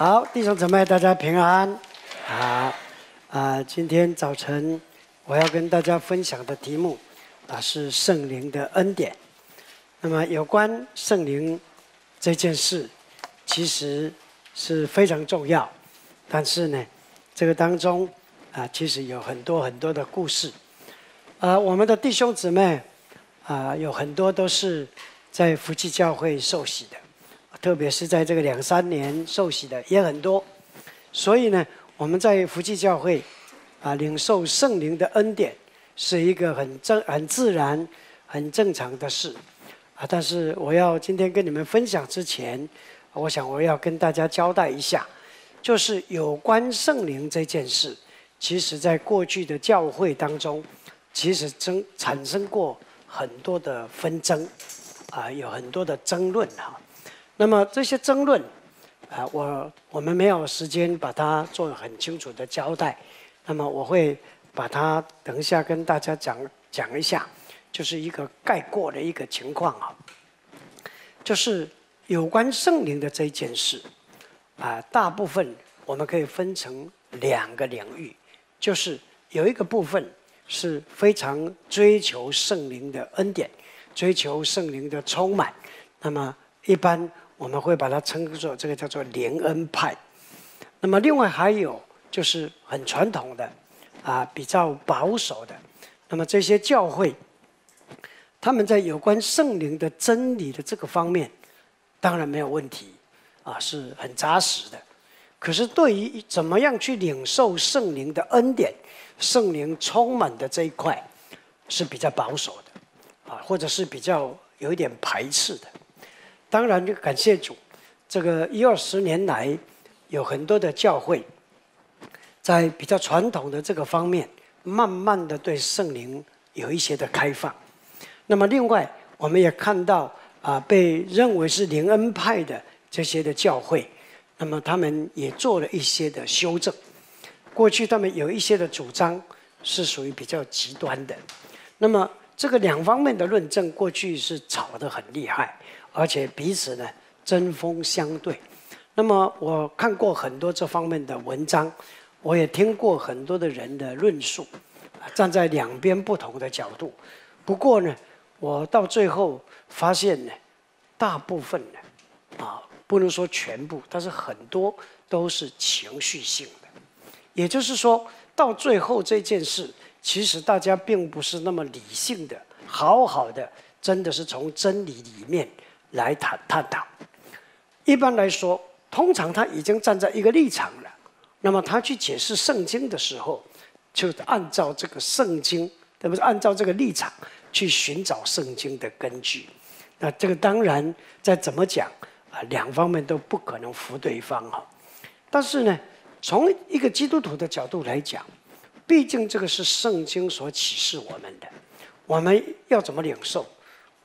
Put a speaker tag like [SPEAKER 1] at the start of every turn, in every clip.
[SPEAKER 1] 好，弟兄姊妹，大家平安。好，啊，今天早晨我要跟大家分享的题目啊是圣灵的恩典。那么有关圣灵这件事，其实是非常重要，但是呢，这个当中啊，其实有很多很多的故事。啊，我们的弟兄姊妹啊，有很多都是在福气教会受洗的。特别是在这个两三年受洗的也很多，所以呢，我们在福气教会啊，领受圣灵的恩典是一个很正、很自然、很正常的事啊。但是我要今天跟你们分享之前，我想我要跟大家交代一下，就是有关圣灵这件事，其实在过去的教会当中，其实争产生过很多的纷争啊，有很多的争论哈。那么这些争论，啊，我我们没有时间把它做很清楚的交代。那么我会把它等一下跟大家讲讲一下，就是一个概括的一个情况啊。就是有关圣灵的这件事，啊，大部分我们可以分成两个领域，就是有一个部分是非常追求圣灵的恩典，追求圣灵的充满。那么一般。我们会把它称作这个叫做连恩派。那么另外还有就是很传统的，啊比较保守的。那么这些教会，他们在有关圣灵的真理的这个方面，当然没有问题，啊是很扎实的。可是对于怎么样去领受圣灵的恩典、圣灵充满的这一块，是比较保守的，啊或者是比较有一点排斥的。当然，就感谢主，这个一二十年来，有很多的教会，在比较传统的这个方面，慢慢的对圣灵有一些的开放。那么，另外我们也看到啊，被认为是灵恩派的这些的教会，那么他们也做了一些的修正。过去他们有一些的主张是属于比较极端的，那么这个两方面的论证，过去是吵得很厉害。而且彼此呢针锋相对，那么我看过很多这方面的文章，我也听过很多的人的论述，站在两边不同的角度。不过呢，我到最后发现呢，大部分呢，啊，不能说全部，但是很多都是情绪性的。也就是说，到最后这件事，其实大家并不是那么理性的，好好的，真的是从真理里面。来谈探讨。一般来说，通常他已经站在一个立场了，那么他去解释圣经的时候，就按照这个圣经，对不对？按照这个立场去寻找圣经的根据。那这个当然再怎么讲啊，两方面都不可能服对方哈。但是呢，从一个基督徒的角度来讲，毕竟这个是圣经所启示我们的，我们要怎么领受？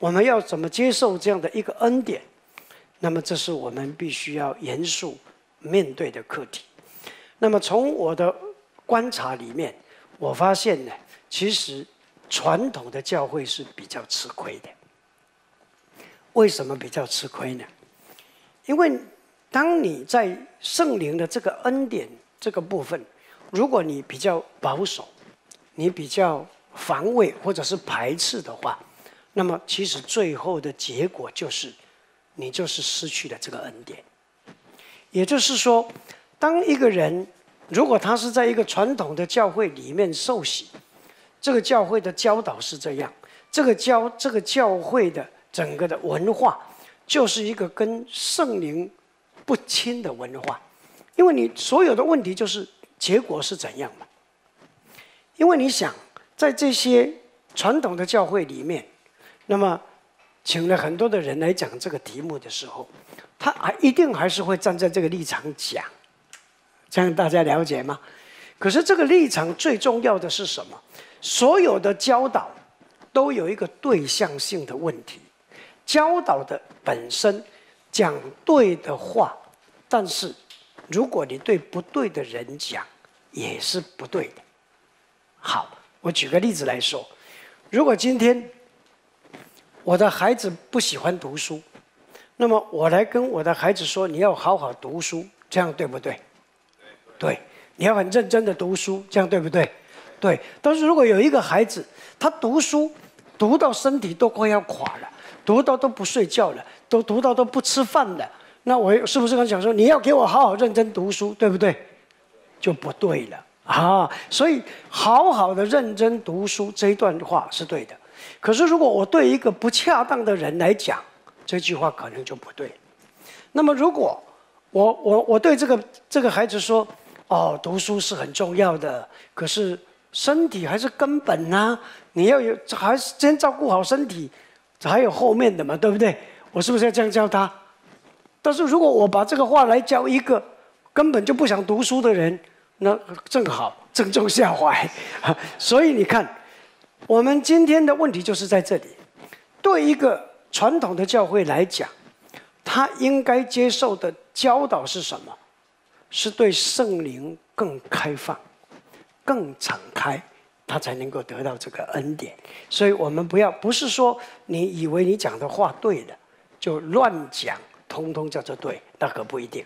[SPEAKER 1] 我们要怎么接受这样的一个恩典？那么，这是我们必须要严肃面对的课题。那么，从我的观察里面，我发现呢，其实传统的教会是比较吃亏的。为什么比较吃亏呢？因为当你在圣灵的这个恩典这个部分，如果你比较保守，你比较防卫或者是排斥的话，那么，其实最后的结果就是，你就是失去了这个恩典。也就是说，当一个人如果他是在一个传统的教会里面受洗，这个教会的教导是这样，这个教这个教会的整个的文化，就是一个跟圣灵不亲的文化，因为你所有的问题就是结果是怎样嘛？因为你想在这些传统的教会里面。那么，请了很多的人来讲这个题目的时候，他还一定还是会站在这个立场讲，这样大家了解吗？可是这个立场最重要的是什么？所有的教导都有一个对象性的问题，教导的本身讲对的话，但是如果你对不对的人讲，也是不对的。好，我举个例子来说，如果今天。我的孩子不喜欢读书，那么我来跟我的孩子说：“你要好好读书。”这样对不对？对，你要很认真的读书，这样对不对？对。但是如果有一个孩子，他读书读到身体都快要垮了，读到都不睡觉了，都读到都不吃饭了，那我是不是很想说，你要给我好好认真读书，对不对？就不对了啊！所以好好的认真读书这一段话是对的。可是如果我对一个不恰当的人来讲，这句话可能就不对。那么如果我我我对这个这个孩子说，哦，读书是很重要的，可是身体还是根本呐，你要有还是先照顾好身体，还有后面的嘛，对不对？我是不是要这样教他？但是如果我把这个话来教一个根本就不想读书的人，那正好正中下怀。所以你看，我们今天的问题就是在这里，对一个传统的教会来讲。他应该接受的教导是什么？是对圣灵更开放、更敞开，他才能够得到这个恩典。所以我们不要不是说你以为你讲的话对了，就乱讲，通通叫做对，那可不一定。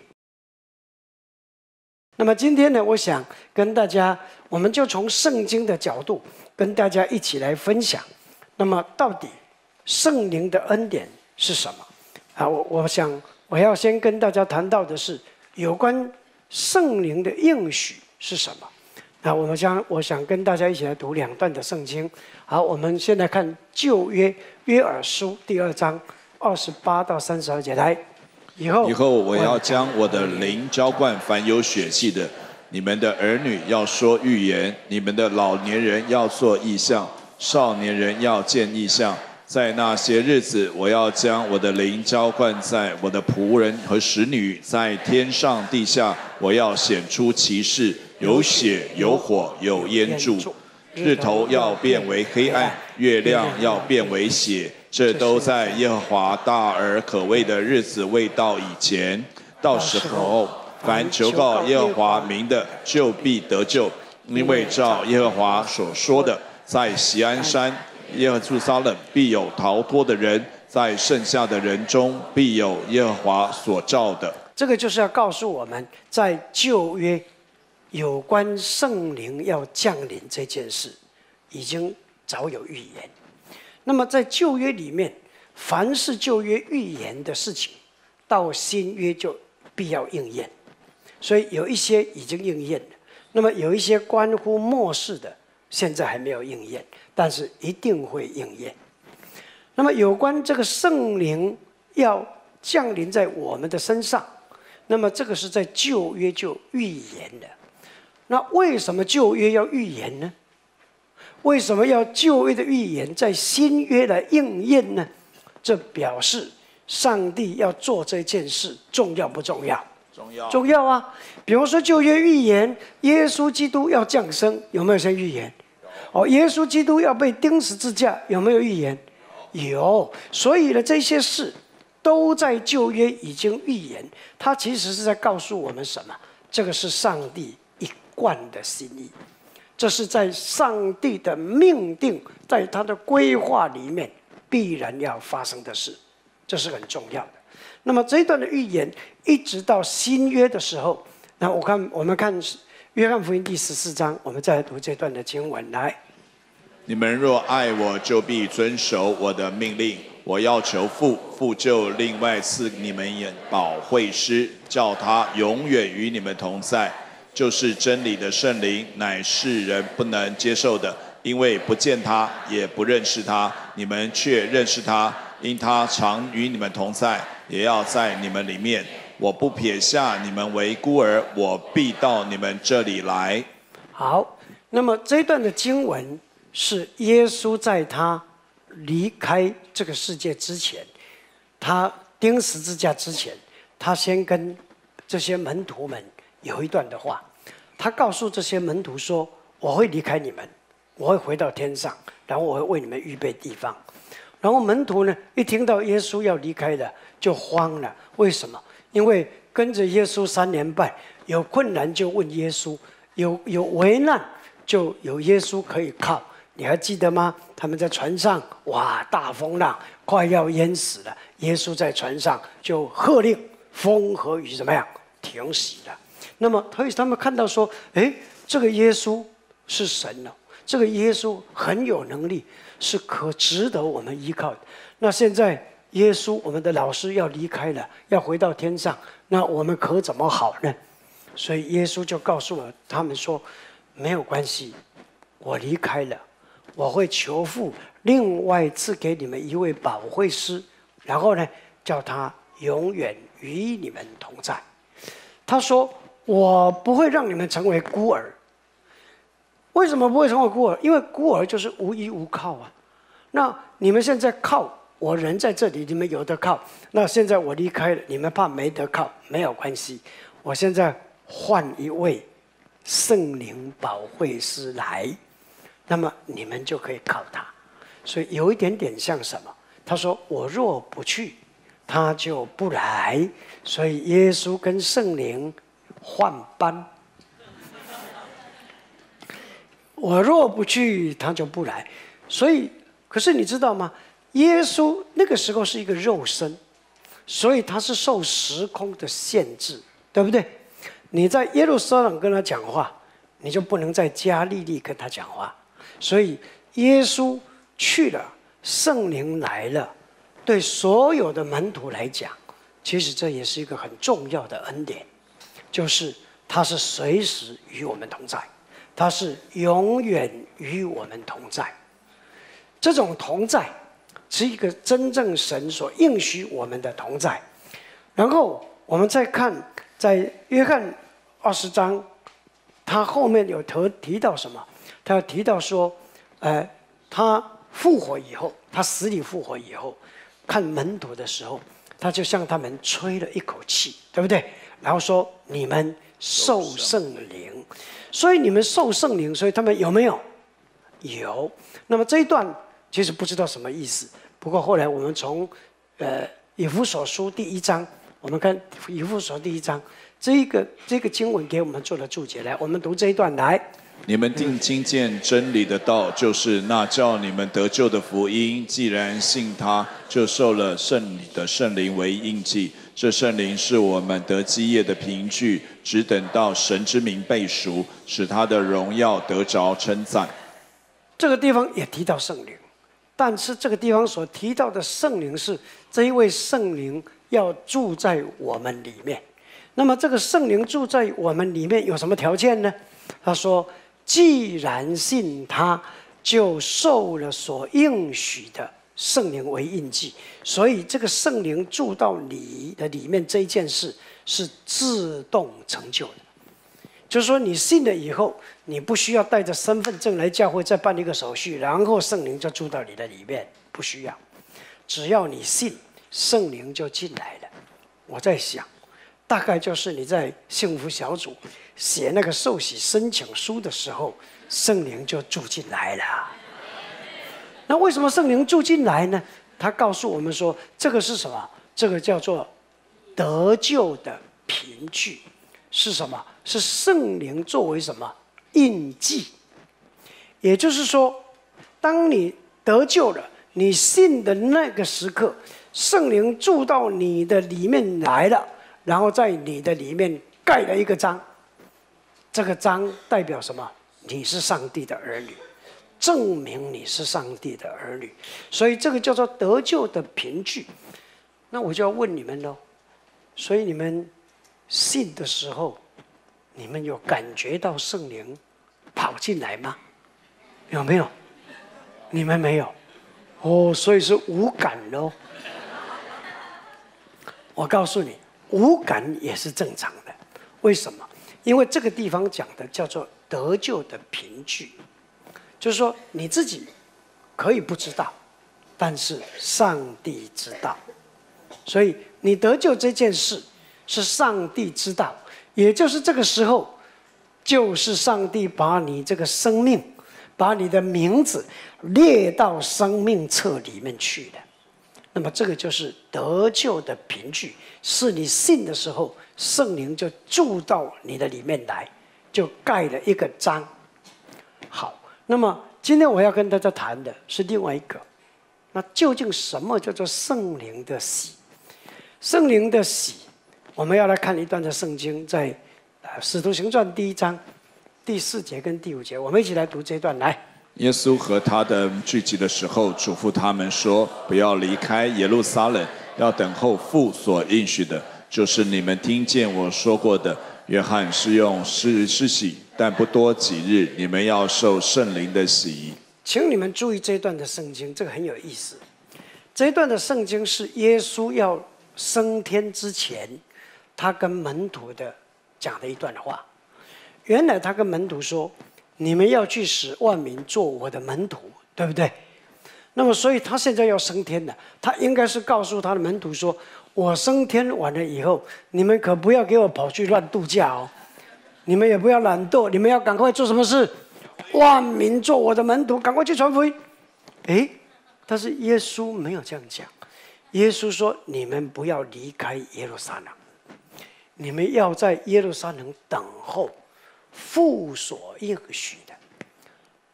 [SPEAKER 1] 那么今天呢，我想跟大家，我们就从圣经的角度跟大家一起来分享。那么到底圣灵的恩典是什么？啊，我我想我要先跟大家谈到的是有关圣灵的应许是什么。那我们将我想跟大家一起来读两段的圣经。好，我们现在看旧约约珥书第二章二十八到三十二节。来，以后
[SPEAKER 2] 以后我要将我的灵浇灌凡有血气的，你们的儿女要说预言，你们的老年人要做异象，少年人要见异象。在那些日子，我要将我的灵浇灌在我的仆人和使女，在天上地下，我要显出奇事，有血有火有烟柱，日头要变为黑暗，月亮要变为血，这都在耶和华大而可畏的日子未到以前。到时候，凡求告耶和华名的，就必得救，因为照耶和华所说的，在锡安山。耶和住撒冷必有逃脱的人，在剩下的人中必有耶和华所造的。
[SPEAKER 1] 这个就是要告诉我们在旧约有关圣灵要降临这件事，已经早有预言。那么在旧约里面，凡是旧约预言的事情，到新约就必要应验。所以有一些已经应验了，那么有一些关乎末世的，现在还没有应验。但是一定会应验。那么有关这个圣灵要降临在我们的身上，那么这个是在旧约就预言的。那为什么旧约要预言呢？为什么要旧约的预言在新约来应验呢？这表示上帝要做这件事重要不重要？
[SPEAKER 2] 重要，
[SPEAKER 1] 重要啊！比如说旧约预言耶稣基督要降生，有没有先预言？哦，耶稣基督要被钉十字架，有没有预言？有。所以呢，这些事都在旧约已经预言。它其实是在告诉我们什么？这个是上帝一贯的心意，这是在上帝的命定，在他的规划里面必然要发生的事，这是很重要的。那么这一段的预言，一直到新约的时候，那我看我们看。约翰福音第十四章，我们再来读这段的经文。来，
[SPEAKER 2] 你们若爱我，就必遵守我的命令。我要求父，父就另外赐你们一保惠师，叫他永远与你们同在，就是真理的圣灵，乃世人不能接受的，因为不见他，也不认识他。你们却认识他，因他常与你们同在，也要在你们里面。我不撇下你们为孤儿，我必到你们这里来。
[SPEAKER 1] 好，那么这一段的经文是耶稣在他离开这个世界之前，他钉十字架之前，他先跟这些门徒们有一段的话。他告诉这些门徒说：“我会离开你们，我会回到天上，然后我会为你们预备地方。”然后门徒呢，一听到耶稣要离开了，就慌了。为什么？因为跟着耶稣三年半，有困难就问耶稣，有有危难就有耶稣可以靠。你还记得吗？他们在船上，哇，大风浪快要淹死了。耶稣在船上就喝令，风和雨怎么样停息了。那么，所以他们看到说，哎，这个耶稣是神哦，这个耶稣很有能力，是可值得我们依靠的。那现在耶稣，我们的老师要离开了，要回到天上，那我们可怎么好呢？所以耶稣就告诉了他们说，没有关系，我离开了，我会求父另外赐给你们一位保惠师，然后呢，叫他永远与你们同在。他说。我不会让你们成为孤儿。为什么不会成为孤儿？因为孤儿就是无依无靠啊。那你们现在靠我人在这里，你们有的靠。那现在我离开了，你们怕没得靠，没有关系。我现在换一位圣灵保惠师来，那么你们就可以靠他。所以有一点点像什么？他说：“我若不去，他就不来。”所以耶稣跟圣灵。换班，我若不去，他就不来。所以，可是你知道吗？耶稣那个时候是一个肉身，所以他是受时空的限制，对不对？你在耶路撒冷跟他讲话，你就不能在加利利跟他讲话。所以，耶稣去了，圣灵来了，对所有的门徒来讲，其实这也是一个很重要的恩典。就是他是随时与我们同在，他是永远与我们同在。这种同在是一个真正神所应许我们的同在。然后我们再看，在约翰二十章，他后面有提提到什么？他提到说，呃，他复活以后，他死里复活以后，看门徒的时候，他就向他们吹了一口气，对不对？然后说你们受圣灵，所以你们受圣灵，所以他们有没有？有。那么这一段其实不知道什么意思。不过后来我们从呃以弗所书第一章，我们看以弗所第一章，这一个这个经文给我们做了注解。来，我们读这一段来。
[SPEAKER 2] 你们定睛见真理的道，就是那叫你们得救的福音。既然信他，就受了圣的圣灵为印记。这圣灵是我们得基业的凭据，只等到神之名被赎，使他的荣耀得着称赞。
[SPEAKER 1] 这个地方也提到圣灵，但是这个地方所提到的圣灵是这一位圣灵要住在我们里面。那么这个圣灵住在我们里面有什么条件呢？他说：“既然信他，就受了所应许的。”圣灵为印记，所以这个圣灵住到你的里面这一件事是自动成就的。就是说，你信了以后，你不需要带着身份证来教会再办一个手续，然后圣灵就住到你的里面，不需要。只要你信，圣灵就进来了。我在想，大概就是你在幸福小组写那个受洗申请书的时候，圣灵就住进来了。那为什么圣灵住进来呢？他告诉我们说，这个是什么？这个叫做得救的凭据，是什么？是圣灵作为什么印记？也就是说，当你得救了，你信的那个时刻，圣灵住到你的里面来了，然后在你的里面盖了一个章。这个章代表什么？你是上帝的儿女。证明你是上帝的儿女，所以这个叫做得救的凭据。那我就要问你们喽，所以你们信的时候，你们有感觉到圣灵跑进来吗？有没有？你们没有？哦，所以是无感喽。我告诉你，无感也是正常的。为什么？因为这个地方讲的叫做得救的凭据。就是说，你自己可以不知道，但是上帝知道。所以你得救这件事是上帝知道，也就是这个时候，就是上帝把你这个生命，把你的名字列到生命册里面去的。那么这个就是得救的凭据，是你信的时候，圣灵就住到你的里面来，就盖了一个章。好。那么今天我要跟大家谈的是另外一个，那究竟什么叫做圣灵的喜？圣灵的喜，我们要来看一段的圣经，在《呃使徒行传》第一章第四节跟第五节，我们一起来读这段来。
[SPEAKER 2] 耶稣和他的聚集的时候，嘱咐他们说：“不要离开耶路撒冷，要等候父所应许的，就是你们听见我说过的。约翰是用施施洗，但不多几日，你们要受圣灵的洗。”
[SPEAKER 1] 请你们注意这一段的圣经，这个很有意思。这一段的圣经是耶稣要升天之前，他跟门徒的讲的一段话。原来他跟门徒说。你们要去使万民做我的门徒，对不对？那么，所以他现在要升天了，他应该是告诉他的门徒说：“我升天完了以后，你们可不要给我跑去乱度假哦，你们也不要懒惰，你们要赶快做什么事？万民做我的门徒，赶快去传福音。”诶，但是耶稣没有这样讲，耶稣说：“你们不要离开耶路撒冷，你们要在耶路撒冷等候。”父所应许的，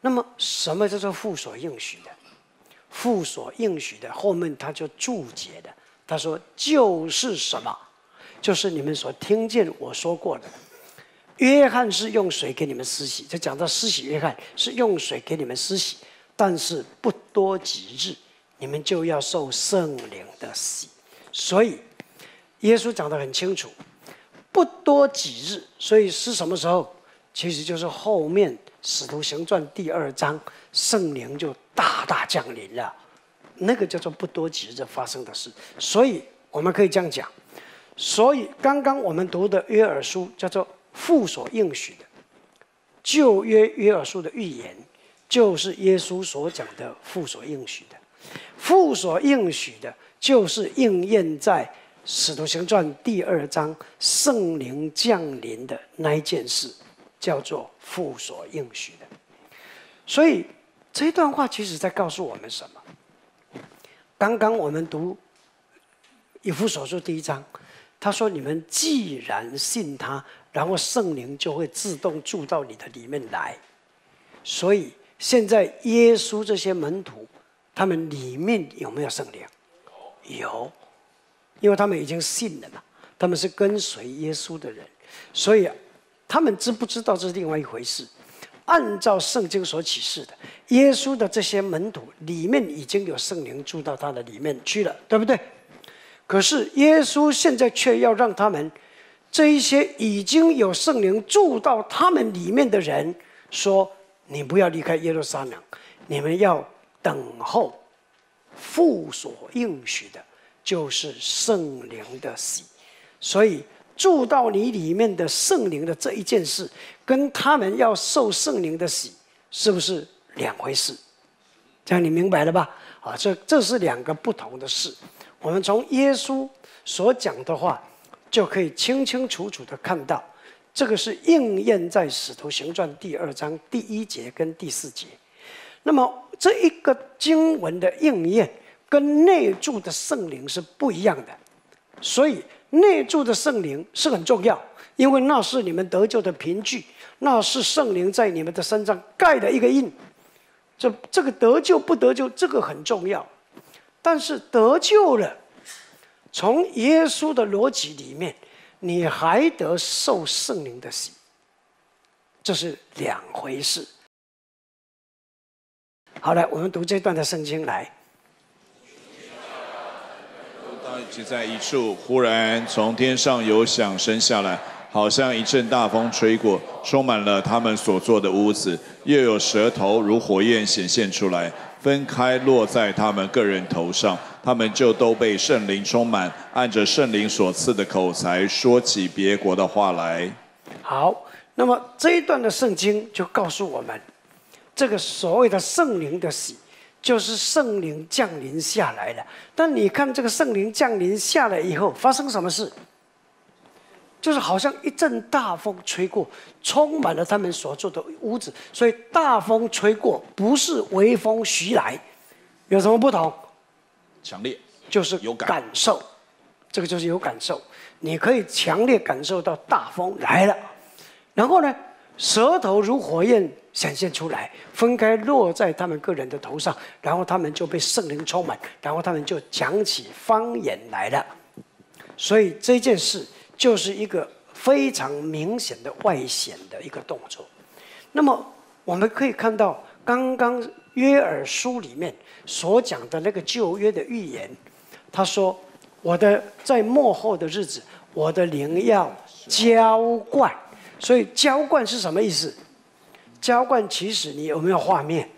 [SPEAKER 1] 那么什么叫做父所应许的？父所应许的后面他就注解的，他说就是什么？就是你们所听见我说过的。约翰是用水给你们施洗，就讲到施洗约翰是用水给你们施洗，但是不多几日，你们就要受圣灵的洗。所以耶稣讲得很清楚，不多几日，所以是什么时候？其实就是后面《使徒行传》第二章，圣灵就大大降临了，那个叫做不多几日发生的事。所以我们可以这样讲，所以刚刚我们读的约珥书叫做父所应许的旧约约珥书的预言，就是耶稣所讲的父所应许的，父所应许的，就是应验在《使徒行传》第二章圣灵降临的那一件事。叫做父所应许的，所以这段话其实在告诉我们什么？刚刚我们读以父所书第一章，他说：“你们既然信他，然后圣灵就会自动住到你的里面来。”所以现在耶稣这些门徒，他们里面有没有圣灵？有，因为他们已经信了嘛，他们是跟随耶稣的人，所以。他们知不知道这是另外一回事？按照圣经所启示的，耶稣的这些门徒里面已经有圣灵住到他的里面去了，对不对？可是耶稣现在却要让他们这一些已经有圣灵住到他们里面的人说：“你不要离开耶路撒冷，你们要等候父所应许的，就是圣灵的喜。”所以。住到你里面的圣灵的这一件事，跟他们要受圣灵的洗，是不是两回事？这样你明白了吧？啊，这这是两个不同的事。我们从耶稣所讲的话，就可以清清楚楚的看到，这个是应验在使徒行传第二章第一节跟第四节。那么这一个经文的应验，跟内住的圣灵是不一样的，所以。内住的圣灵是很重要，因为那是你们得救的凭据，那是圣灵在你们的身上盖的一个印。这这个得救不得救，这个很重要。但是得救了，从耶稣的逻辑里面，你还得受圣灵的洗，这是两回事。好了，我们读这段的圣经来。
[SPEAKER 2] 聚在一处，忽然从天上有响声下来，好像一阵大风吹过，充满了他们所坐的屋子。又有舌头如火焰显现出来，分开落在他们个人头上，他们就都被圣灵充满，按着圣灵所赐的口才说起别国的话来。
[SPEAKER 1] 好，那么这一段的圣经就告诉我们，这个所谓的圣灵的喜。就是圣灵降临下来了，但你看这个圣灵降临下来以后发生什么事？就是好像一阵大风吹过，充满了他们所住的屋子。所以大风吹过不是微风徐来，有什么不同？
[SPEAKER 2] 强烈，
[SPEAKER 1] 就是有感受。这个就是有感受，你可以强烈感受到大风来了，然后呢，舌头如火焰。显现出来，分开落在他们个人的头上，然后他们就被圣灵充满，然后他们就讲起方言来了。所以这件事就是一个非常明显的外显的一个动作。那么我们可以看到，刚刚约珥书里面所讲的那个旧约的预言，他说：“我的在末后的日子，我的灵要浇灌。”所以浇灌是什么意思？浇灌其实你有没有画面？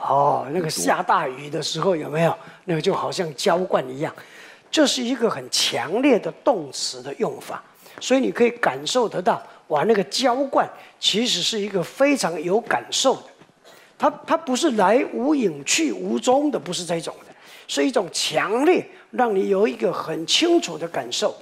[SPEAKER 1] 哦，那个下大雨的时候有没有？那个就好像浇灌一样，这是一个很强烈的动词的用法，所以你可以感受得到，哇，那个浇灌其实是一个非常有感受的，它它不是来无影去无踪的，不是这种的，是一种强烈，让你有一个很清楚的感受，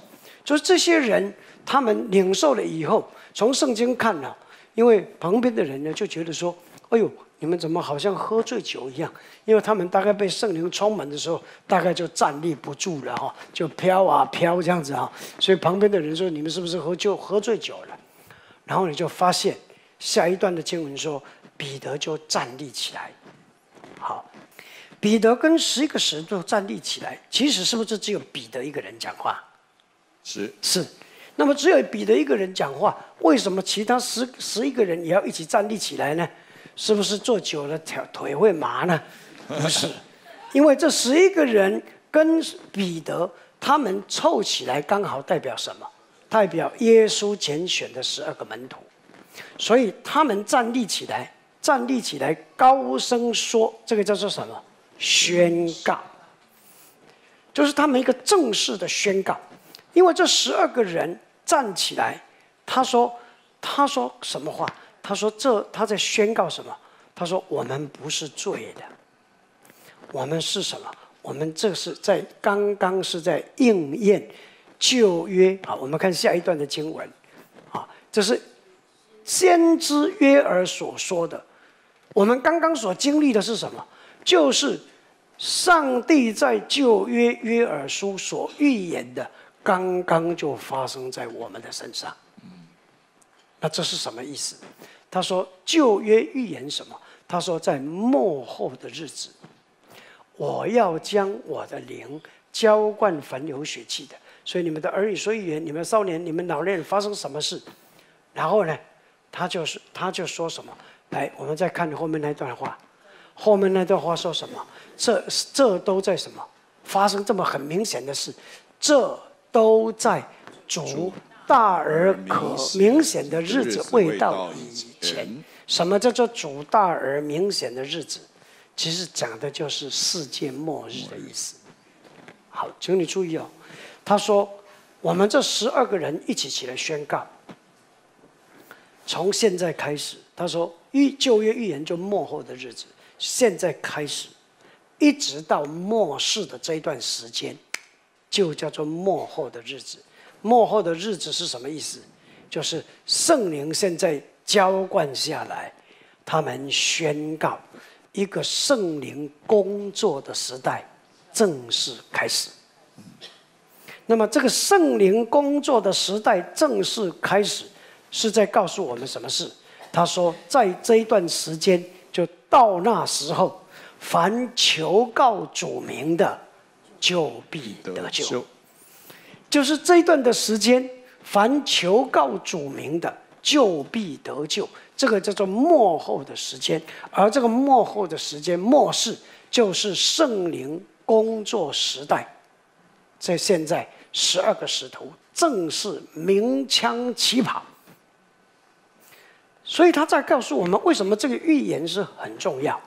[SPEAKER 1] 就是这些人他们领受了以后，从圣经看了，因为旁边的人呢就觉得说，哎呦。你们怎么好像喝醉酒一样？因为他们大概被圣灵充满的时候，大概就站立不住了哈，就飘啊飘这样子哈。所以旁边的人说：“你们是不是喝就喝醉酒了？”然后你就发现下一段的经文说：“彼得就站立起来。”好，彼得跟十一个使徒站立起来，其实是不是只有彼得一个人讲话？
[SPEAKER 2] 是
[SPEAKER 1] 是。那么只有彼得一个人讲话，为什么其他十十一个人也要一起站立起来呢？是不是坐久了腿腿会麻呢？不是，因为这十一个人跟彼得他们凑起来，刚好代表什么？代表耶稣拣选的十二个门徒，所以他们站立起来，站立起来，高声说：“这个叫做什么？宣告，就是他们一个正式的宣告。因为这十二个人站起来，他说：他说什么话？”他说：“这他在宣告什么？他说我们不是罪的，我们是什么？我们这是在刚刚是在应验旧约啊！我们看下一段的经文，啊，这是先知约珥所说的。我们刚刚所经历的是什么？就是上帝在旧约约珥书所预言的，刚刚就发生在我们的身上。那这是什么意思？”他说：“旧约预言什么？他说，在末后的日子，我要将我的灵浇灌凡有血气的。所以你们的儿女说预言，你们少年、你们老年人发生什么事？然后呢，他就是他就说什么？来，我们再看后面那段话。后面那段话说什么？这这都在什么发生这么很明显的事？这都在主。”大而可明显的日子未到以前，什么叫做主大而明显的日子？其实讲的就是世界末日的意思。好，请你注意哦。他说：“我们这十二个人一起起来宣告，从现在开始。”他说：“预旧约预言就末后的日子，现在开始，一直到末世的这一段时间，就叫做末后的日子。”幕后的日子是什么意思？就是圣灵现在浇灌下来，他们宣告一个圣灵工作的时代正式开始。那么，这个圣灵工作的时代正式开始，是在告诉我们什么事？他说，在这一段时间，就到那时候，凡求告主名的，就必得救。就是这一段的时间，凡求告主名的，就必得救。这个叫做末后的时间，而这个末后的时间，末世就是圣灵工作时代。在现在，十二个使徒正式鸣枪起跑。所以他在告诉我们，为什么这个预言是很重要，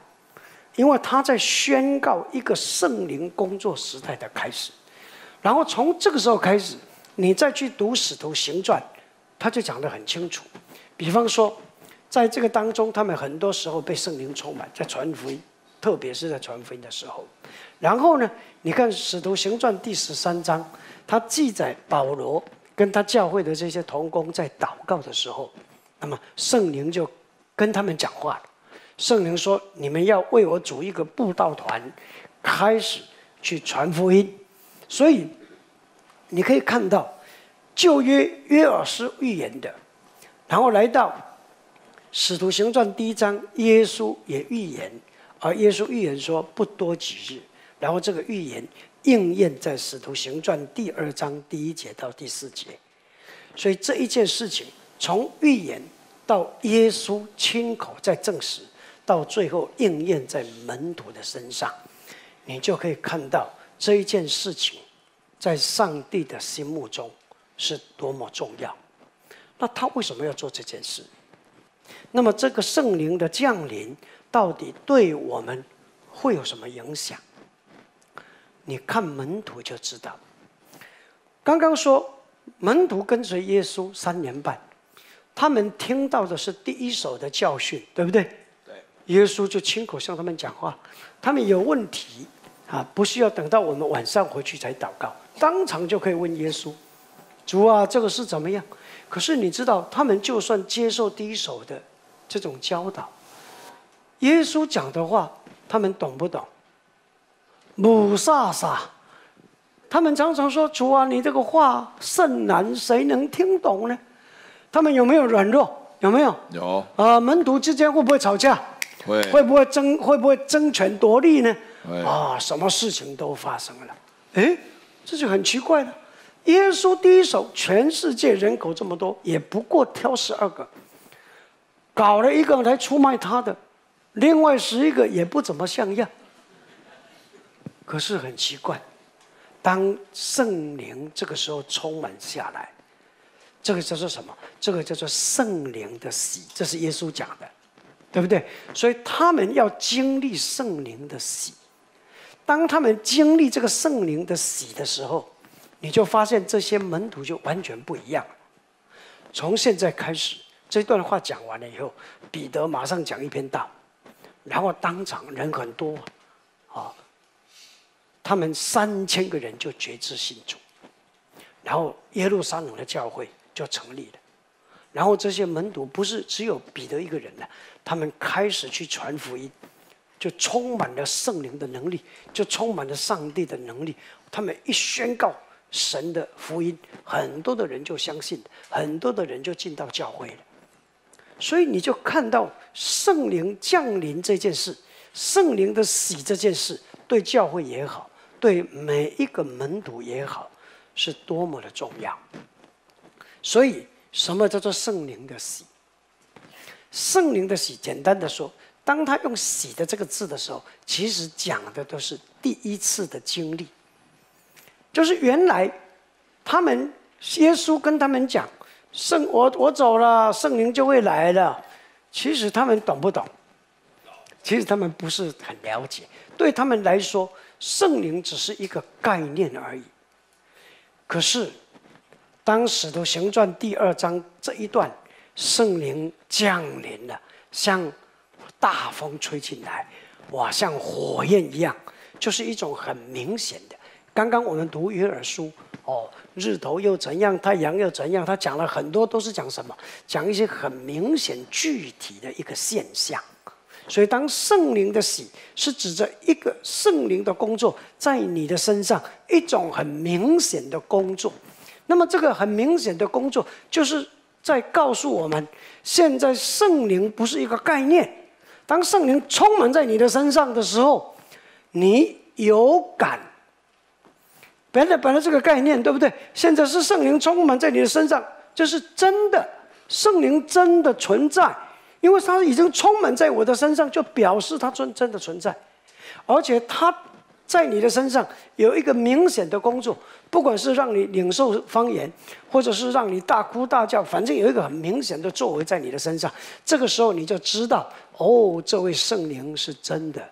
[SPEAKER 1] 因为他在宣告一个圣灵工作时代的开始。然后从这个时候开始，你再去读《使徒行传》，他就讲得很清楚。比方说，在这个当中，他们很多时候被圣灵充满，在传福音，特别是在传福音的时候。然后呢，你看《使徒行传》第十三章，他记载保罗跟他教会的这些同工在祷告的时候，那么圣灵就跟他们讲话。圣灵说：“你们要为我组一个布道团，开始去传福音。”所以，你可以看到旧约约尔斯预言的，然后来到使徒行传第一章，耶稣也预言，而耶稣预言说不多几日，然后这个预言应验在使徒行传第二章第一节到第四节，所以这一件事情从预言到耶稣亲口在证实，到最后应验在门徒的身上，你就可以看到这一件事情在上帝的心目中是多么重要。那他为什么要做这件事？那么这个圣灵的降临到底对我们会有什么影响？你看门徒就知道。刚刚说门徒跟随耶稣三年半，他们听到的是第一手的教训，对不对？
[SPEAKER 2] 对。
[SPEAKER 1] 耶稣就亲口向他们讲话，他们有问题啊，不需要等到我们晚上回去才祷告，当场就可以问耶稣：“主啊，这个是怎么样？”可是你知道，他们就算接受第一手的这种教导，耶稣讲的话，他们懂不懂？母萨萨，他们常常说：“主啊，你这个话甚难，谁能听懂呢？”他们有没有软弱？有没有？
[SPEAKER 2] 有。
[SPEAKER 1] 啊，门徒之间会不会吵架？
[SPEAKER 2] 会。
[SPEAKER 1] 会不会争？会不会争权夺利呢？
[SPEAKER 2] 会。
[SPEAKER 1] 啊，什么事情都发生了。哎，这就很奇怪了。耶稣第一手，全世界人口这么多，也不过挑十二个，搞了一个来出卖他的，另外十一个也不怎么像样。可是很奇怪，当圣灵这个时候充满下来，这个叫做什么？这个叫做圣灵的喜，这是耶稣讲的，对不对？所以他们要经历圣灵的喜。当他们经历这个圣灵的喜的时候，你就发现这些门徒就完全不一样了。从现在开始，这段话讲完了以后，彼得马上讲一篇道，然后当场人很多，啊，他们三千个人就觉知信主，然后耶路撒冷的教会就成立了，然后这些门徒不是只有彼得一个人了，他们开始去传福音，就充满了圣灵的能力，就充满了上帝的能力，他们一宣告。神的福音，很多的人就相信，很多的人就进到教会了。所以你就看到圣灵降临这件事，圣灵的喜这件事，对教会也好，对每一个门徒也好，是多么的重要。所以，什么叫做圣灵的喜？圣灵的喜，简单的说，当他用“喜”的这个字的时候，其实讲的都是第一次的经历。就是原来，他们耶稣跟他们讲，圣我我走了，圣灵就会来了。其实他们懂不懂？其实他们不是很了解。对他们来说，圣灵只是一个概念而已。可是，当《使徒行传》第二章这一段，圣灵降临了，像大风吹进来，哇，像火焰一样，就是一种很明显的。刚刚我们读约珥书，哦，日头又怎样，太阳又怎样？他讲了很多，都是讲什么？讲一些很明显、具体的一个现象。所以，当圣灵的喜是指着一个圣灵的工作在你的身上，一种很明显的工作。那么，这个很明显的工作，就是在告诉我们：现在圣灵不是一个概念。当圣灵充满在你的身上的时候，你有感。本来本来这个概念对不对？现在是圣灵充满在你的身上，这是真的，圣灵真的存在，因为它已经充满在我的身上，就表示它真真的存在，而且它在你的身上有一个明显的工作，不管是让你领受方言，或者是让你大哭大叫，反正有一个很明显的作为在你的身上，这个时候你就知道，哦，这位圣灵是真的。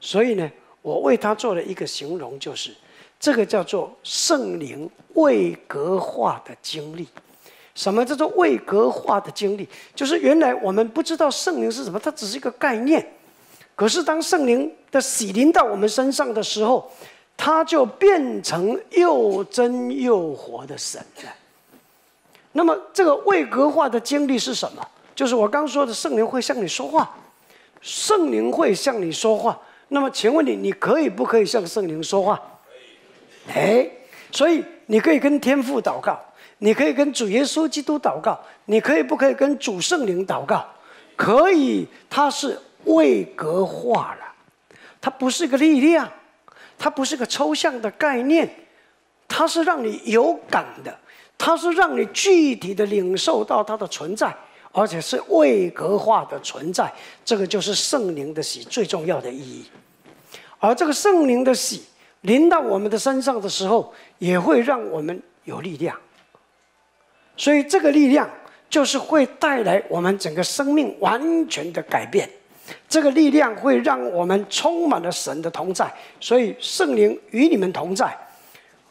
[SPEAKER 1] 所以呢，我为他做了一个形容，就是。这个叫做圣灵未格化的经历。什么叫做未格化的经历？就是原来我们不知道圣灵是什么，它只是一个概念。可是当圣灵的洗临到我们身上的时候，他就变成又真又活的神了。那么这个位格化的经历是什么？就是我刚说的，圣灵会向你说话，圣灵会向你说话。那么请问你，你可以不可以向圣灵说话？可以哎，所以你可以跟天父祷告，你可以跟主耶稣基督祷告，你可以不可以跟主圣灵祷告？可以，它是位格化了，它不是个力量，它不是个抽象的概念，它是让你有感的。它是让你具体的领受到它的存在，而且是位格化的存在。这个就是圣灵的喜最重要的意义。而这个圣灵的喜临到我们的身上的时候，也会让我们有力量。所以这个力量就是会带来我们整个生命完全的改变。这个力量会让我们充满了神的同在。所以圣灵与你们同在，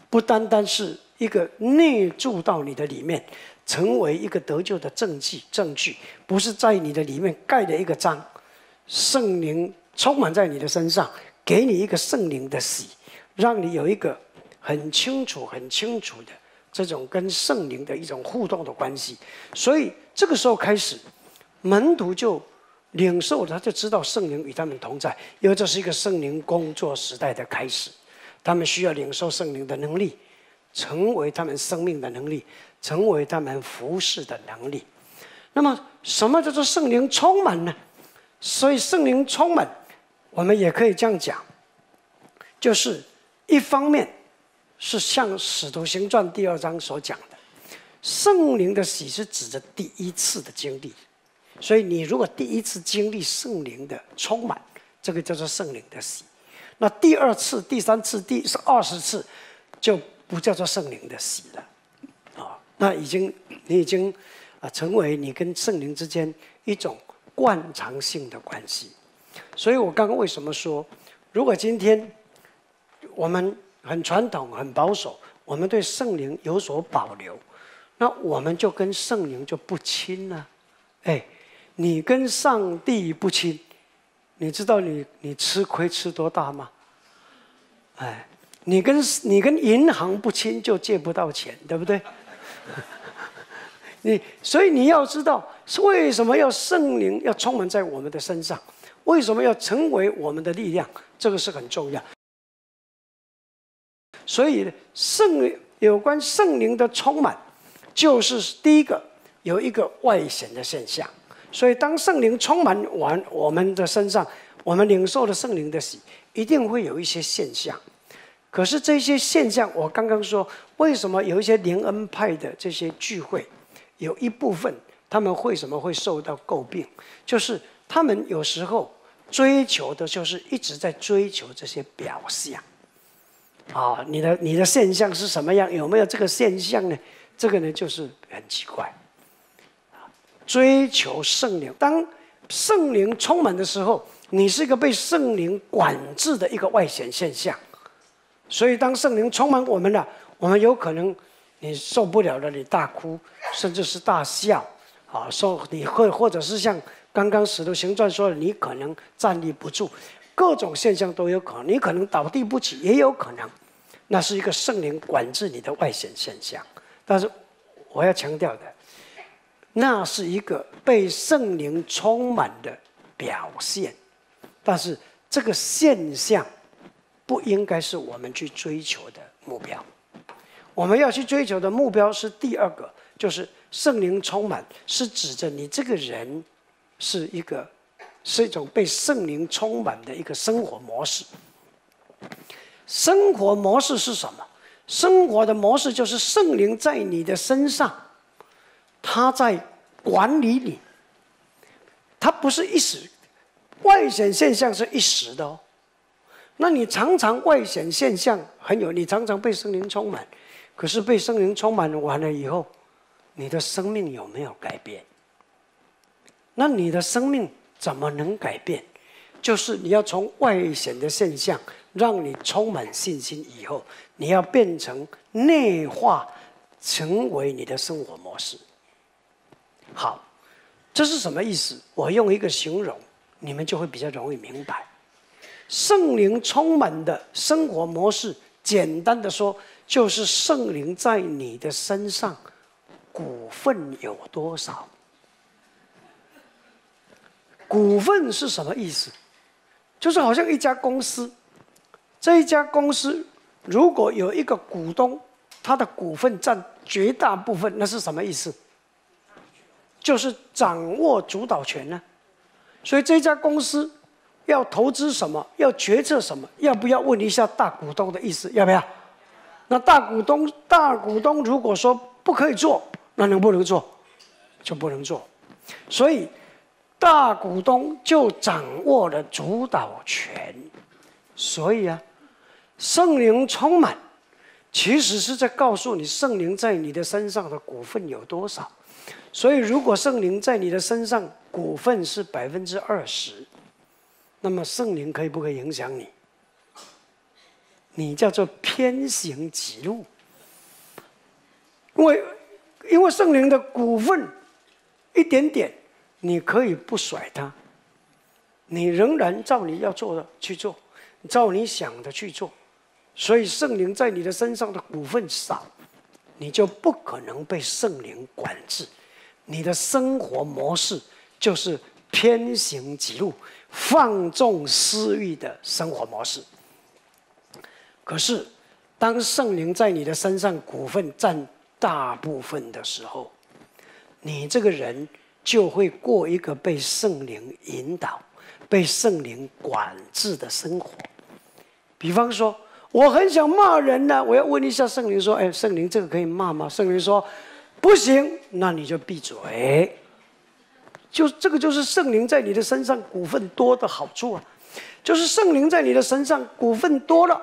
[SPEAKER 1] 不单单是一个内住到你的里面，成为一个得救的证据。证据不是在你的里面盖的一个章，圣灵充满在你的身上。给你一个圣灵的喜，让你有一个很清楚、很清楚的这种跟圣灵的一种互动的关系。所以这个时候开始，门徒就领受，他就知道圣灵与他们同在，因为这是一个圣灵工作时代的开始。他们需要领受圣灵的能力，成为他们生命的能力，成为他们服侍的能力。那么，什么叫做圣灵充满呢？所以，圣灵充满。我们也可以这样讲，就是一方面是像《使徒行传》第二章所讲的，圣灵的喜是指着第一次的经历，所以你如果第一次经历圣灵的充满，这个叫做圣灵的喜。那第二次、第三次、第是二十次，就不叫做圣灵的喜了，啊，那已经你已经啊成为你跟圣灵之间一种惯常性的关系。所以我刚刚为什么说，如果今天我们很传统、很保守，我们对圣灵有所保留，那我们就跟圣灵就不亲了。哎，你跟上帝不亲，你知道你你吃亏吃多大吗？哎，你跟你跟银行不亲，就借不到钱，对不对？你所以你要知道，为什么要圣灵要充满在我们的身上。为什么要成为我们的力量？这个是很重要。所以圣有关圣灵的充满，就是第一个有一个外显的现象。所以当圣灵充满完我们的身上，我们领受了圣灵的喜，一定会有一些现象。可是这些现象，我刚刚说，为什么有一些灵恩派的这些聚会，有一部分他们为什么会受到诟病？就是。他们有时候追求的就是一直在追求这些表象，啊，你的你的现象是什么样？有没有这个现象呢？这个呢就是很奇怪，追求圣灵。当圣灵充满的时候，你是一个被圣灵管制的一个外显现象。所以，当圣灵充满我们了，我们有可能你受不了了，你大哭，甚至是大笑，啊，说你会或者是像。刚刚使徒行传说的，你可能站立不住，各种现象都有可能，你可能倒地不起，也有可能，那是一个圣灵管制你的外显现象。但是我要强调的，那是一个被圣灵充满的表现，但是这个现象不应该是我们去追求的目标。我们要去追求的目标是第二个，就是圣灵充满，是指着你这个人。是一个，是一种被圣灵充满的一个生活模式。生活模式是什么？生活的模式就是圣灵在你的身上，他在管理你。他不是一时，外显现象是一时的哦。那你常常外显现象很有，你常常被圣灵充满，可是被圣灵充满完了以后，你的生命有没有改变？那你的生命怎么能改变？就是你要从外显的现象，让你充满信心以后，你要变成内化，成为你的生活模式。好，这是什么意思？我用一个形容，你们就会比较容易明白。圣灵充满的生活模式，简单的说，就是圣灵在你的身上股份有多少。股份是什么意思？就是好像一家公司，这一家公司如果有一个股东，他的股份占绝大部分，那是什么意思？就是掌握主导权呢。所以这家公司要投资什么，要决策什么，要不要问一下大股东的意思？要不要？那大股东大股东如果说不可以做，那能不能做？就不能做。所以大股东就掌握了主导权。所以啊，圣灵充满，其实是在告诉你，圣灵在你的身上的股份有多少。所以，如果圣灵在你的身上股份是百分之二十，那么圣灵可以不可以影响你？你叫做偏行己路，因为因为圣灵的股份一点点，你可以不甩它，你仍然照你要做的去做，照你想的去做，所以圣灵在你的身上的股份少，你就不可能被圣灵管制，你的生活模式就是偏行己路、放纵私欲的生活模式。可是，当圣灵在你的身上股份占大部分的时候，你这个人就会过一个被圣灵引导、被圣灵管制的生活。比方说，我很想骂人呢，我要问一下圣灵说：“哎，圣灵，这个可以骂吗？”圣灵说：“不行。”那你就闭嘴。就这个就是圣灵在你的身上股份多的好处啊，就是圣灵在你的身上股份多了。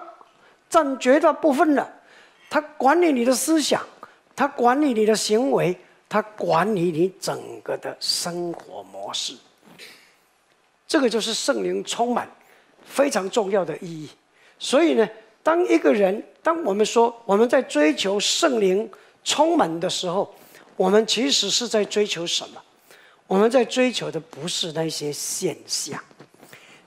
[SPEAKER 1] 占绝大部分了，他管理你的思想，他管理你的行为，他管理你整个的生活模式。这个就是圣灵充满非常重要的意义。所以呢，当一个人，当我们说我们在追求圣灵充满的时候，我们其实是在追求什么？我们在追求的不是那些现象。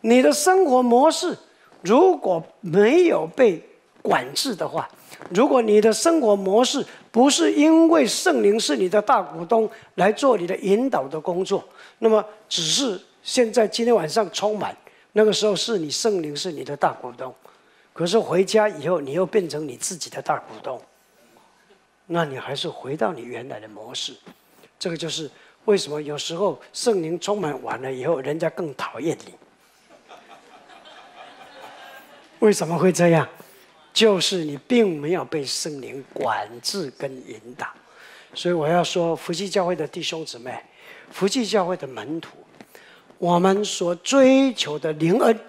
[SPEAKER 1] 你的生活模式如果没有被管制的话，如果你的生活模式不是因为圣灵是你的大股东来做你的引导的工作，那么只是现在今天晚上充满，那个时候是你圣灵是你的大股东，可是回家以后你又变成你自己的大股东，那你还是回到你原来的模式。这个就是为什么有时候圣灵充满完了以后，人家更讨厌你。为什么会这样？就是你并没有被圣灵管制跟引导，所以我要说，福气教会的弟兄姊妹，福气教会的门徒，我们所追求的灵恩，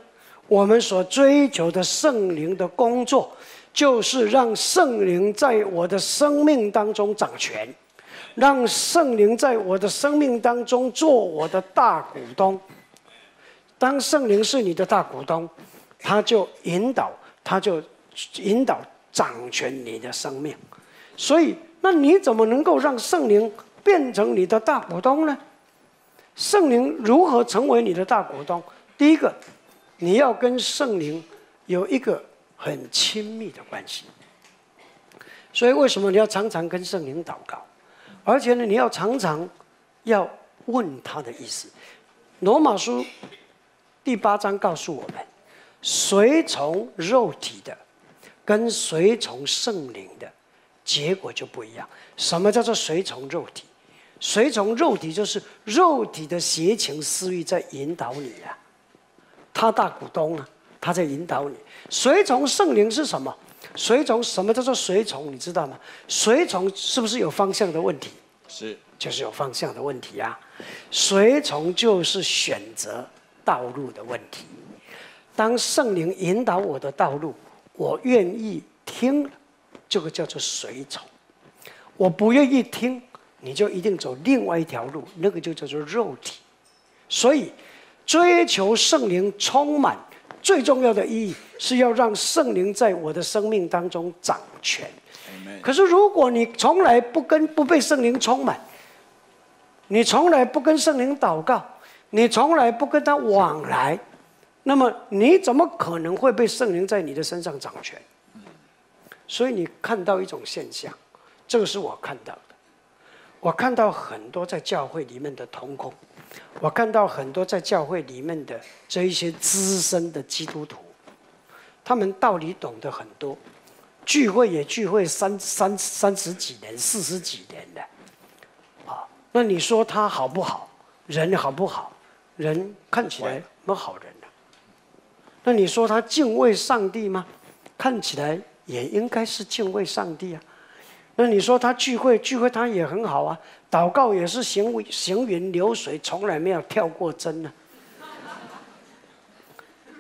[SPEAKER 1] 我们所追求的圣灵的工作，就是让圣灵在我的生命当中掌权，让圣灵在我的生命当中做我的大股东。当圣灵是你的大股东，他就引导，他就。引导掌权你的生命，所以那你怎么能够让圣灵变成你的大股东呢？圣灵如何成为你的大股东？第一个，你要跟圣灵有一个很亲密的关系。所以为什么你要常常跟圣灵祷告？而且呢，你要常常要问他的意思。罗马书第八章告诉我们：随从肉体的。跟随从圣灵的结果就不一样。什么叫做随从肉体？随从肉体就是肉体的邪情私欲在引导你啊，他大股东呢，他在引导你。随从圣灵是什么？随从什么叫做随从？你知道吗？随从是不是有方向的问题？
[SPEAKER 2] 是，
[SPEAKER 1] 就是有方向的问题啊。随从就是选择道路的问题。当圣灵引导我的道路。我愿意听，这个叫做随从；我不愿意听，你就一定走另外一条路，那个就叫做肉体。所以，追求圣灵充满最重要的意义，是要让圣灵在我的生命当中掌权。可是，如果你从来不跟不被圣灵充满，你从来不跟圣灵祷告，你从来不跟他往来。那么你怎么可能会被圣灵在你的身上掌权？所以你看到一种现象，这个是我看到的。我看到很多在教会里面的同工，我看到很多在教会里面的这一些资深的基督徒，他们道理懂得很多，聚会也聚会三三三十几年、四十几年的，啊，那你说他好不好？人好不好？人看起来没好人。那你说他敬畏上帝吗？看起来也应该是敬畏上帝啊。那你说他聚会聚会他也很好啊，祷告也是行行云流水，从来没有跳过针呢。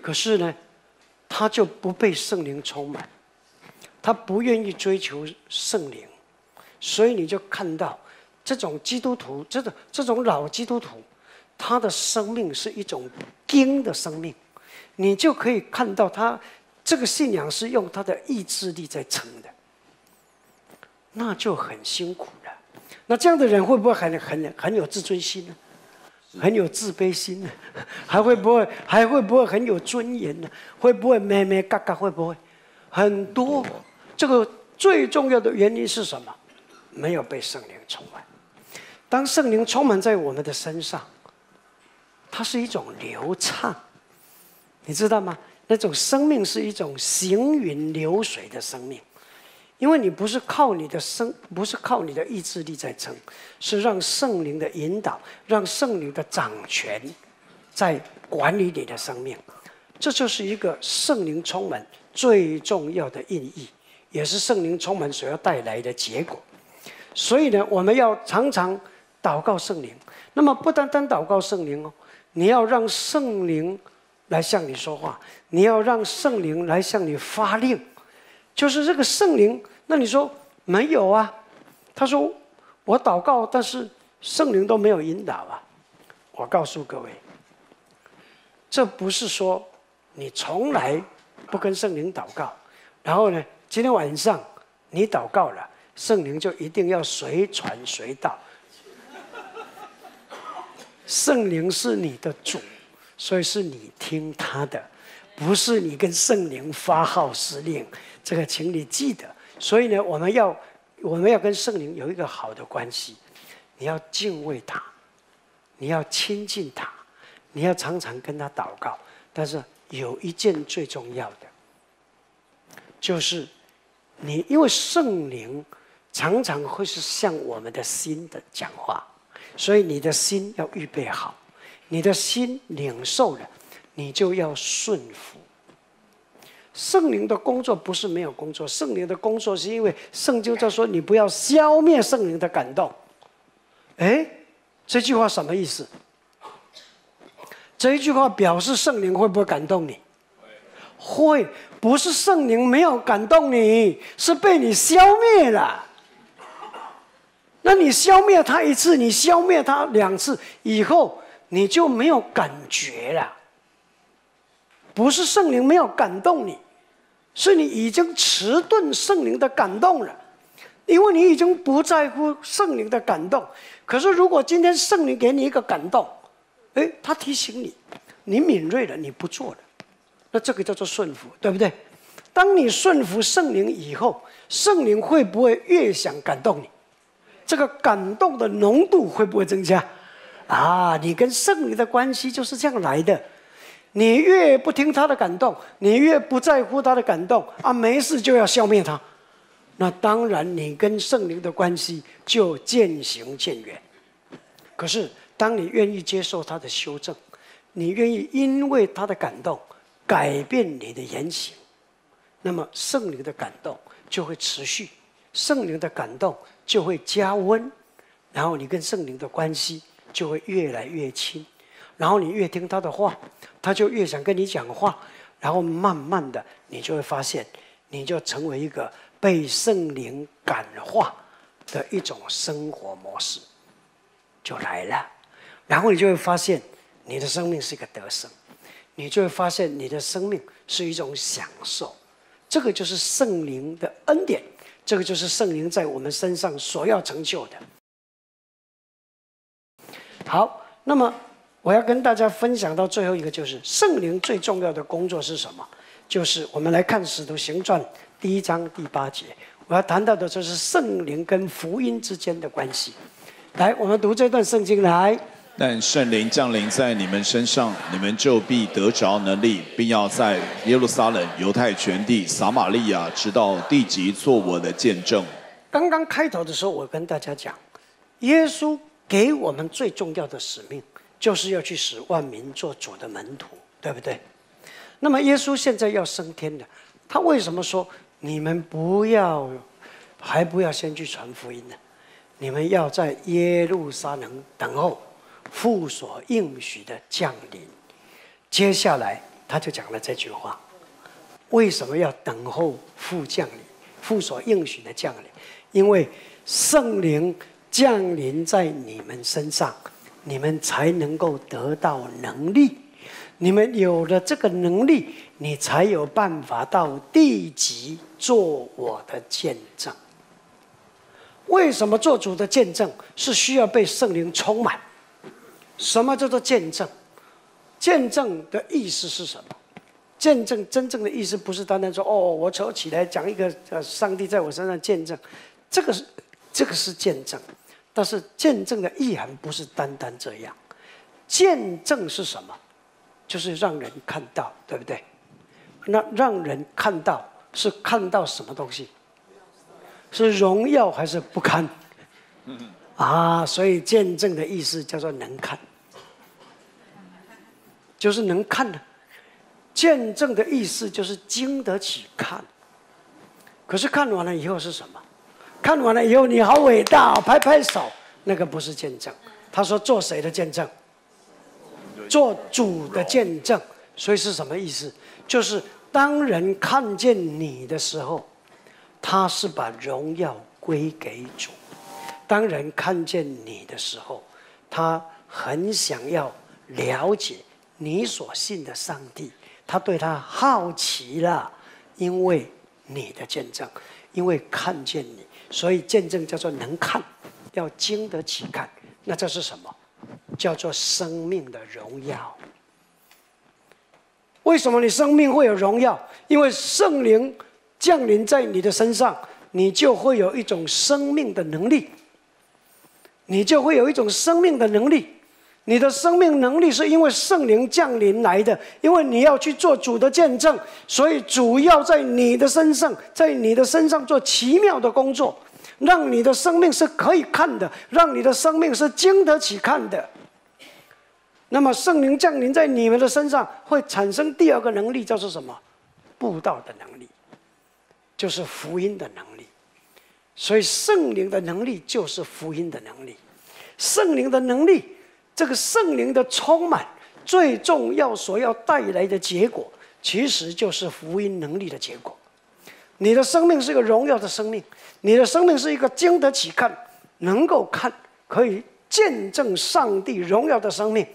[SPEAKER 1] 可是呢，他就不被圣灵充满，他不愿意追求圣灵，所以你就看到这种基督徒，这种这种老基督徒，他的生命是一种钉的生命，你就可以看到他这个信仰是用他的意志力在撑的。那就很辛苦了。那这样的人会不会很很很有自尊心呢？很有自卑心呢？还会不会还会不会很有尊严呢？会不会咩咩嘎嘎？会不会很多？这个最重要的原因是什么？没有被圣灵充满。当圣灵充满在我们的身上，它是一种流畅，你知道吗？那种生命是一种行云流水的生命。因为你不是靠你的生，不是靠你的意志力在撑，是让圣灵的引导，让圣灵的掌权，在管理你的生命。这就是一个圣灵充满最重要的意义，也是圣灵充满所要带来的结果。所以呢，我们要常常祷告圣灵。那么不单单祷告圣灵哦，你要让圣灵来向你说话，你要让圣灵来向你发令。就是这个圣灵，那你说没有啊？他说我祷告，但是圣灵都没有引导啊。我告诉各位，这不是说你从来不跟圣灵祷告，然后呢，今天晚上你祷告了，圣灵就一定要随传随到。圣灵是你的主，所以是你听他的，不是你跟圣灵发号施令。这个，请你记得。所以呢，我们要我们要跟圣灵有一个好的关系。你要敬畏他，你要亲近他，你要常常跟他祷告。但是有一件最重要的，就是你因为圣灵常常会是向我们的心的讲话，所以你的心要预备好，你的心领受了，你就要顺服。圣灵的工作不是没有工作，圣灵的工作是因为圣经在说你不要消灭圣灵的感动。哎，这句话什么意思？这一句话表示圣灵会不会感动你？会，不是圣灵没有感动你，是被你消灭了。那你消灭他一次，你消灭他两次以后，你就没有感觉了。不是圣灵没有感动你。是你已经迟钝圣灵的感动了，因为你已经不在乎圣灵的感动。可是，如果今天圣灵给你一个感动，哎，他提醒你，你敏锐了，你不做了，那这个叫做顺服，对不对？当你顺服圣灵以后，圣灵会不会越想感动你？这个感动的浓度会不会增加？啊，你跟圣灵的关系就是这样来的。你越不听他的感动，你越不在乎他的感动啊！没事就要消灭他，那当然你跟圣灵的关系就渐行渐远。可是，当你愿意接受他的修正，你愿意因为他的感动改变你的言行，那么圣灵的感动就会持续，圣灵的感动就会加温，然后你跟圣灵的关系就会越来越亲。然后你越听他的话，他就越想跟你讲话，然后慢慢的，你就会发现，你就成为一个被圣灵感化的一种生活模式，就来了。然后你就会发现，你的生命是一个得胜，你就会发现你的生命是一种享受。这个就是圣灵的恩典，这个就是圣灵在我们身上所要成就的。好，那么。我要跟大家分享到最后一个，就是圣灵最重要的工作是什么？就是我们来看《使徒行传》第一章第八节，我要谈到的就是圣灵跟福音之间的关系。来，我们读这段圣经来。
[SPEAKER 2] 但圣灵降临在你们身上，你们就必得着能力，并要在耶路撒冷、犹太全地、撒玛利亚，直到地极，做我的见证。
[SPEAKER 1] 刚刚开头的时候，我跟大家讲，耶稣给我们最重要的使命。就是要去使万民做主的门徒，对不对？那么耶稣现在要升天了，他为什么说你们不要还不要先去传福音呢，你们要在耶路撒冷等候父所应许的降临。接下来他就讲了这句话：为什么要等候父降临？父所应许的降临，因为圣灵降临在你们身上，你们才能够得到能力。你们有了这个能力，你才有办法到地级做我的见证。为什么做主的见证是需要被圣灵充满？什么叫做见证？见证的意思是什么？见证真正的意思不是单单说哦，我走起来讲一个呃，上帝在我身上见证，这个是这个是见证，但是见证的意涵不是单单这样。见证是什么？就是让人看到，对不对？那让人看到是看到什么东西？是荣耀还是不堪？啊，所以见证的意思叫做能看，就是能看的。见证的意思就是经得起看。可是看完了以后是什么？看完了以后你好伟大，拍拍手，那个不是见证。他说做谁的见证？做主的见证，所以是什么意思？就是当人看见你的时候，他是把荣耀归给主；当人看见你的时候，他很想要了解你所信的上帝，他对他好奇了，因为你的见证，因为看见你，所以见证叫做能看，要经得起看。那这是什么？叫做生命的荣耀。为什么你生命会有荣耀？因为圣灵降临在你的身上，你就会有一种生命的能力。你就会有一种生命的能力。你的生命能力是因为圣灵降临来的，因为你要去做主的见证，所以主要在你的身上，在你的身上做奇妙的工作，让你的生命是可以看的，让你的生命是经得起看的。那么圣灵降临在你们的身上，会产生第二个能力，叫做什么？布道的能力，就是福音的能力。所以圣灵的能力就是福音的能力。圣灵的能力，这个圣灵的充满，最重要所要带来的结果，其实就是福音能力的结果。你的生命是一个荣耀的生命，你的生命是一个经得起看、能够看、可以见证上帝荣耀的生命。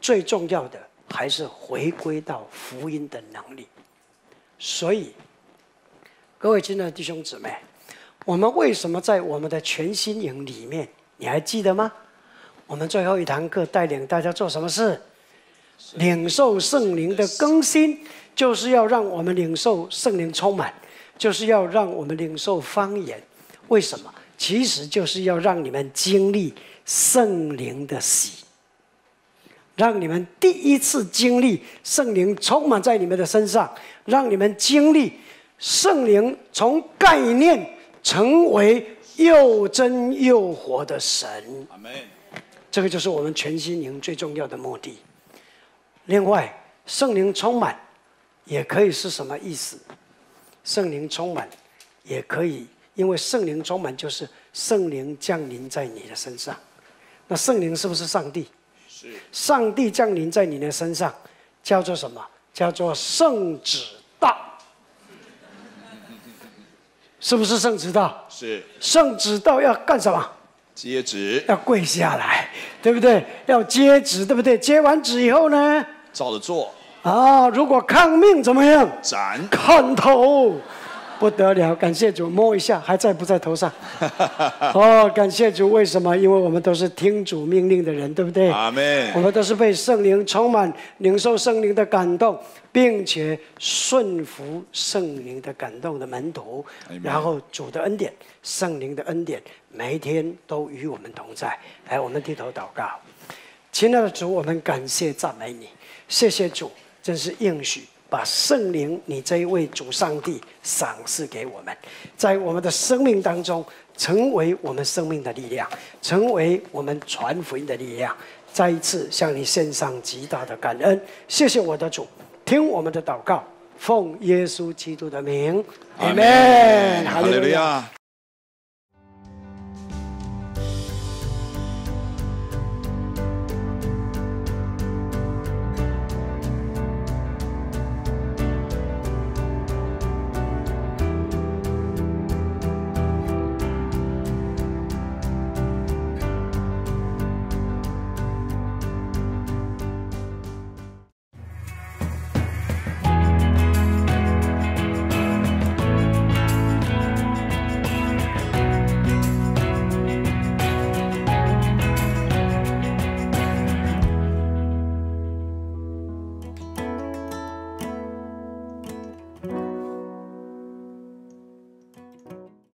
[SPEAKER 1] 最重要的还是回归到福音的能力。所以，各位亲爱的弟兄姊妹，我们为什么在我们的全新营里面？你还记得吗？我们最后一堂课带领大家做什么事？领受圣灵的更新，就是要让我们领受圣灵充满，就是要让我们领受方言。为什么？其实就是要让你们经历圣灵的喜。让你们第一次经历圣灵充满在你们的身上，让你们经历圣灵从概念成为又真又活的神。这个就是我们全心灵最重要的目的。另外，圣灵充满也可以是什么意思？圣灵充满也可以，因为圣灵充满就是圣灵降临在你的身上。那圣灵是不是上帝？是上帝降临在你的身上，叫做什么？叫做圣旨道，是不是圣旨道？
[SPEAKER 2] 是。
[SPEAKER 1] 圣旨道要干什么？
[SPEAKER 2] 接旨。
[SPEAKER 1] 要跪下来，对不对？要接旨，对不对？接完旨以后呢？
[SPEAKER 2] 照着做。
[SPEAKER 1] 啊，如果抗命怎么样？
[SPEAKER 2] 斩。
[SPEAKER 1] 砍头。不得了，感谢主，摸一下还在不在头上？哦，感谢主，为什么？因为我们都是听主命令的人，对不对？
[SPEAKER 2] 阿门。
[SPEAKER 1] 我们都是被圣灵充满，领受圣灵的感动，并且顺服圣灵的感动的门徒。然后主的恩典，圣灵的恩典，每一天都与我们同在。来，我们低头祷告，亲爱的主，我们感谢赞美你，谢谢主，真是应许。把圣灵，你这一位主上帝赏赐给我们，在我们的生命当中，成为我们生命的力量，成为我们传福音的力量。再一次向你献上极大的感恩，谢谢我的主，听我们的祷告，奉耶稣基督的名，阿门。哈利路亚。